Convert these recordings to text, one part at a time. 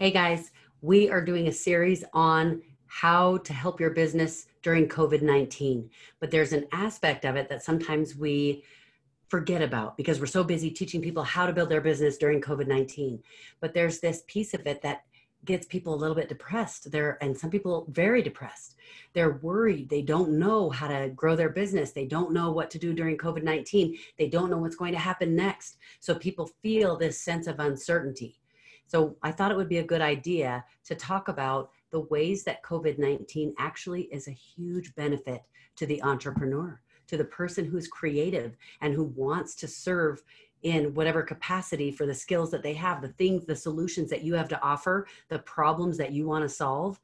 Hey guys, we are doing a series on how to help your business during COVID 19. But there's an aspect of it that sometimes we forget about because we're so busy teaching people how to build their business during COVID 19. But there's this piece of it that gets people a little bit depressed. They're and some people very depressed. They're worried. They don't know how to grow their business. They don't know what to do during covid-19 they don't know what's going to happen next. So people feel this sense of uncertainty so I thought it would be a good idea to talk about the ways that COVID 19 actually is a huge benefit to the entrepreneur, to the person who's creative and who wants to serve in whatever capacity for the skills that they have, the things, the solutions that you have to offer, the problems that you want to solve.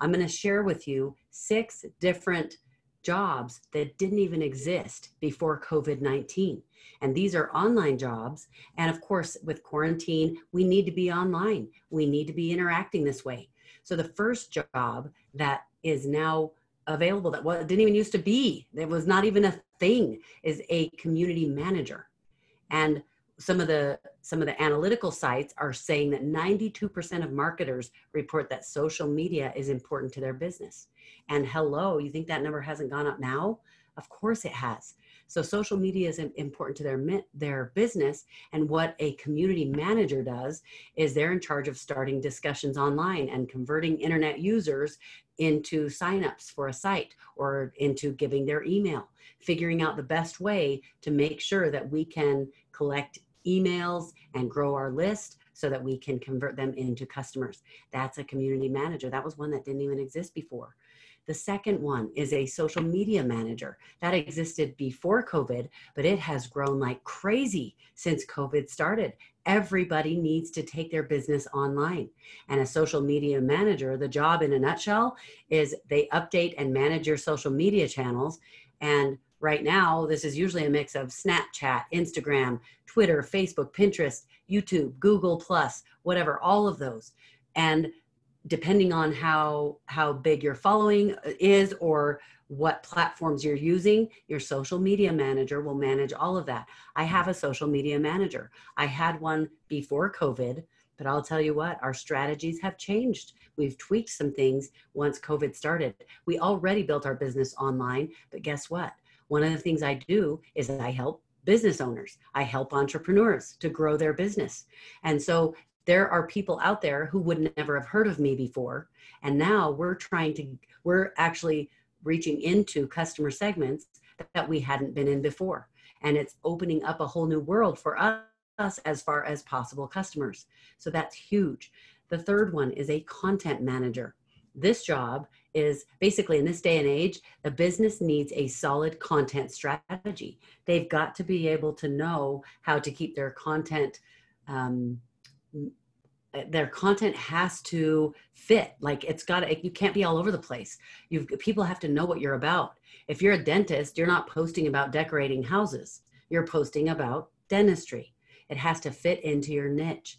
I'm going to share with you six different jobs that didn't even exist before COVID 19. And these are online jobs. And of course, with quarantine, we need to be online. We need to be interacting this way. So the first job that is now available that well, didn't even used to be, it was not even a thing, is a community manager. And some of the some of the analytical sites are saying that 92% of marketers report that social media is important to their business. And hello, you think that number hasn't gone up now? Of course it has. So social media is important to their their business, and what a community manager does is they're in charge of starting discussions online and converting internet users into signups for a site or into giving their email, figuring out the best way to make sure that we can collect emails and grow our list so that we can convert them into customers. That's a community manager. That was one that didn't even exist before. The second one is a social media manager that existed before COVID, but it has grown like crazy since COVID started. Everybody needs to take their business online. And a social media manager, the job in a nutshell is they update and manage your social media channels. And right now, this is usually a mix of Snapchat, Instagram, Twitter, Facebook, Pinterest, YouTube, Google Plus, whatever, all of those. And depending on how how big your following uh, is or what platforms you're using your social media manager will manage all of that. I have a social media manager. I had one before covid but i'll tell you what our strategies have changed. We've tweaked some things once covid started. We already built our business online but guess what one of the things i do is i help business owners. I help entrepreneurs to grow their business. And so there are people out there who would never have heard of me before. And now we're trying to we're actually reaching into customer segments that we hadn't been in before. And it's opening up a whole new world for us as far as possible customers. So that's huge. The third one is a content manager this job is basically in this day and age the business needs a solid content strategy. They've got to be able to know how to keep their content um, their content has to fit. Like it's got to you can't be all over the place. You people have to know what you're about. If you're a dentist you're not posting about decorating houses. You're posting about dentistry. It has to fit into your niche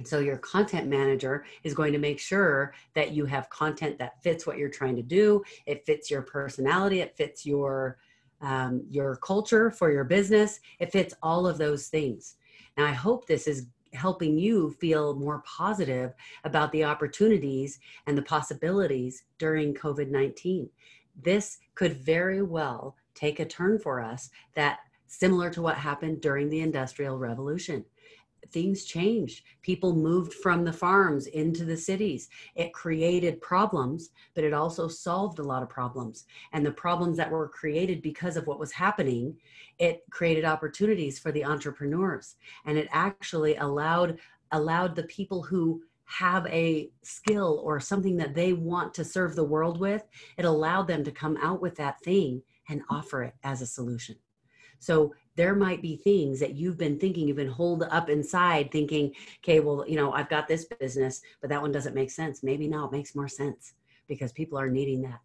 and so your content manager is going to make sure that you have content that fits what you're trying to do. It fits your personality. It fits your um, your culture for your business. It fits all of those things. Now i hope this is helping you feel more positive about the opportunities and the possibilities during COVID 19. This could very well take a turn for us that similar to what happened during the Industrial Revolution things changed. People moved from the farms into the cities. It created problems, but it also solved a lot of problems. And the problems that were created because of what was happening, it created opportunities for the entrepreneurs. And it actually allowed allowed the people who have a skill or something that they want to serve the world with, it allowed them to come out with that thing and offer it as a solution. So there might be things that you've been thinking, you've been holed up inside thinking, okay, well, you know, I've got this business, but that one doesn't make sense. Maybe now it makes more sense because people are needing that.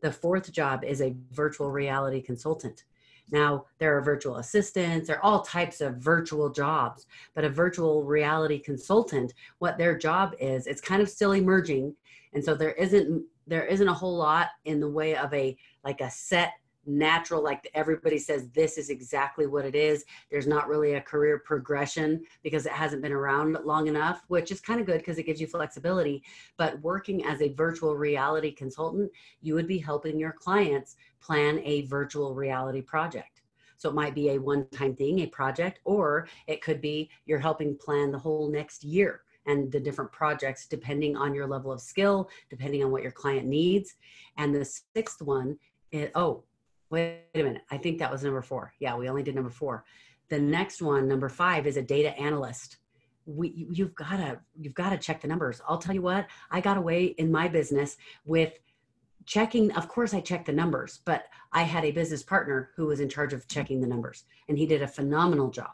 The fourth job is a virtual reality consultant. Now, there are virtual assistants, there are all types of virtual jobs, but a virtual reality consultant, what their job is, it's kind of still emerging. And so there isn't there isn't a whole lot in the way of a like a set natural like everybody says this is exactly what it is. There's not really a career progression because it hasn't been around long enough which is kind of good because it gives you flexibility. But working as a virtual reality consultant you would be helping your clients plan a virtual reality project. So it might be a one time thing a project or it could be you're helping plan the whole next year and the different projects depending on your level of skill, depending on what your client needs. And the sixth one is, oh, wait a minute. I think that was number four. Yeah, we only did number four. The next one, number five, is a data analyst. We, you've got to you've got to check the numbers. I'll tell you what, I got away in my business with checking of course i checked the numbers but i had a business partner who was in charge of checking the numbers and he did a phenomenal job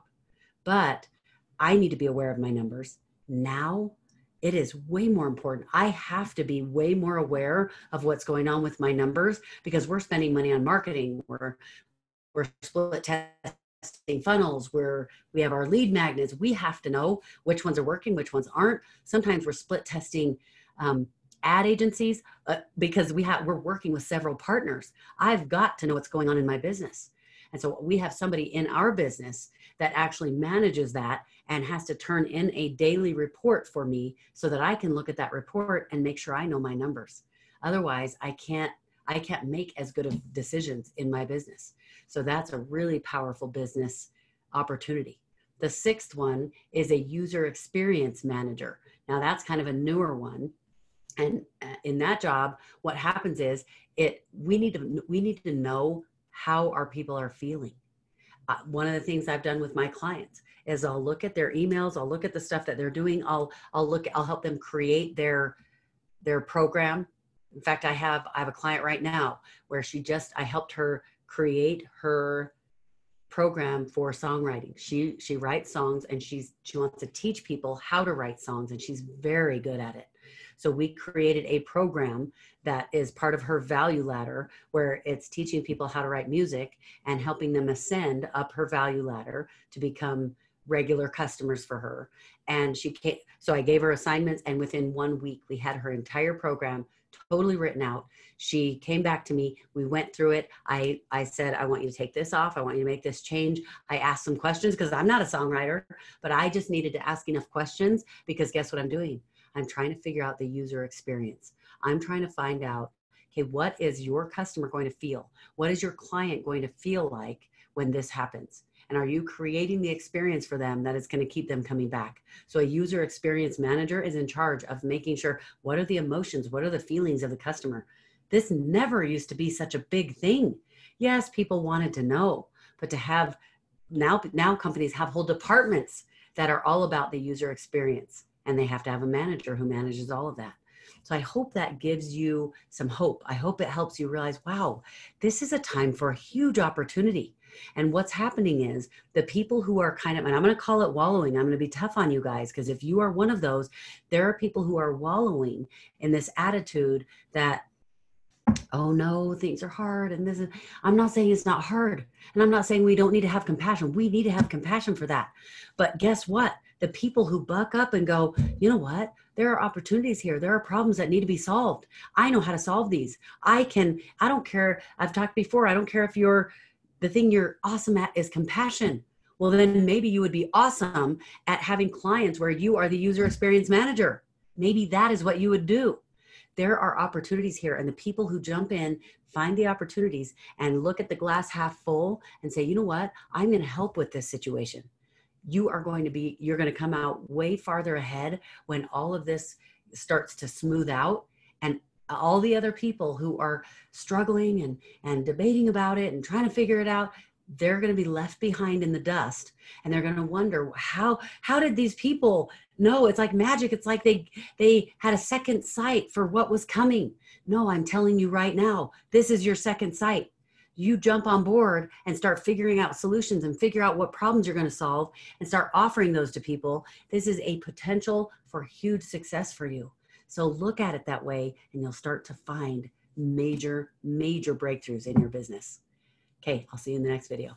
but i need to be aware of my numbers now it is way more important. I have to be way more aware of what's going on with my numbers because we're spending money on marketing. We're we're split testing funnels. We're we have our lead magnets. We have to know which ones are working, which ones aren't. Sometimes we're split testing um, ad agencies uh, because we have we're working with several partners. I've got to know what's going on in my business. And so we have somebody in our business that actually manages that and has to turn in a daily report for me so that I can look at that report and make sure I know my numbers. Otherwise, I can't I can't make as good of decisions in my business. So that's a really powerful business opportunity. The sixth one is a user experience manager. Now that's kind of a newer one. And uh, in that job, what happens is it we need to we need to know how our people are feeling. Uh, one of the things I've done with my clients is I'll look at their emails, I'll look at the stuff that they're doing, I'll I'll look I'll help them create their their program. In fact, I have I have a client right now where she just I helped her create her program for songwriting. She she writes songs and she's she wants to teach people how to write songs and she's very good at it. So we created a program that is part of her value ladder where it's teaching people how to write music and helping them ascend up her value ladder to become regular customers for her. And she came, so I gave her assignments and within one week we had her entire program totally written out. She came back to me. We went through it. I, I said, I want you to take this off. I want you to make this change. I asked some questions because I'm not a songwriter, but I just needed to ask enough questions because guess what I'm doing? I'm trying to figure out the user experience. I'm trying to find out, okay, what is your customer going to feel? What is your client going to feel like when this happens? And are you creating the experience for them that is going to keep them coming back? So a user experience manager is in charge of making sure what are the emotions, what are the feelings of the customer? This never used to be such a big thing. Yes, people wanted to know, but to have now now companies have whole departments that are all about the user experience and they have to have a manager who manages all of that. So I hope that gives you some hope. I hope it helps you realize, wow, this is a time for a huge opportunity. And what's happening is the people who are kind of, and I'm going to call it wallowing, I'm going to be tough on you guys, because if you are one of those, there are people who are wallowing in this attitude that, oh no, things are hard. And this is, I'm not saying it's not hard. And I'm not saying we don't need to have compassion. We need to have compassion for that. But guess what? the people who buck up and go, you know what? There are opportunities here. There are problems that need to be solved. I know how to solve these. I can, I don't care. I've talked before. I don't care if you're, the thing you're awesome at is compassion. Well, then maybe you would be awesome at having clients where you are the user experience manager. Maybe that is what you would do. There are opportunities here, and the people who jump in find the opportunities and look at the glass half full and say, you know what? I'm going to help with this situation you are going to be you're going to come out way farther ahead when all of this starts to smooth out and all the other people who are struggling and and debating about it and trying to figure it out they're going to be left behind in the dust. And they're going to wonder how how did these people know? It's like magic. It's like they they had a second sight for what was coming. No i'm telling you right now this is your second sight. You jump on board and start figuring out solutions and figure out what problems you're going to solve and start offering those to people, this is a potential for huge success for you. So look at it that way and you'll start to find major, major breakthroughs in your business. Okay, I'll see you in the next video.